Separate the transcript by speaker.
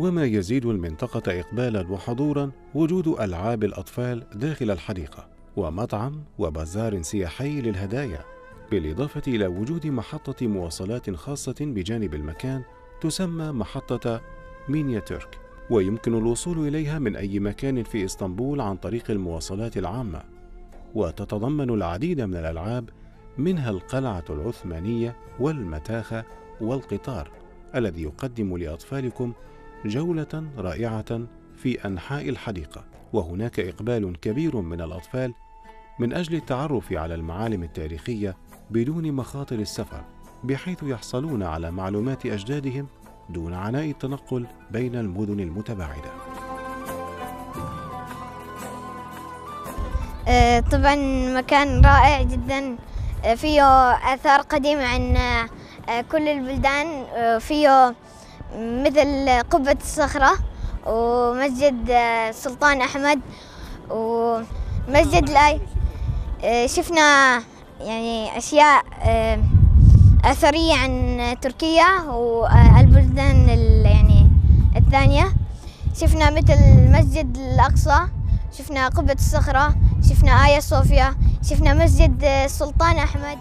Speaker 1: وما يزيد المنطقة إقبالا وحضورا وجود ألعاب الأطفال داخل الحديقة ومطعم وبازار سياحي للهدايا بالإضافة إلى وجود محطة مواصلات خاصة بجانب المكان تسمى محطة مينيا ترك ويمكن الوصول إليها من أي مكان في إسطنبول عن طريق المواصلات العامة. وتتضمن العديد من الألعاب منها القلعة العثمانية والمتاخة والقطار الذي يقدم لأطفالكم جولة رائعة في أنحاء الحديقة وهناك إقبال كبير من الأطفال من أجل التعرف على المعالم التاريخية بدون مخاطر السفر بحيث يحصلون على معلومات أجدادهم دون عناء التنقل بين المدن المتباعدة.
Speaker 2: آه، طبعا مكان رائع جدا آه، فيه آثار قديمة عن آه، كل البلدان فيه مثل قبة الصخرة ومسجد سلطان أحمد ومسجد لاي. شفنا يعني أشياء أثرية عن تركيا والبلدان يعني الثانية. شفنا مثل المسجد الأقصى شفنا قبة الصخرة شفنا آيا صوفيا شفنا مسجد السلطان أحمد.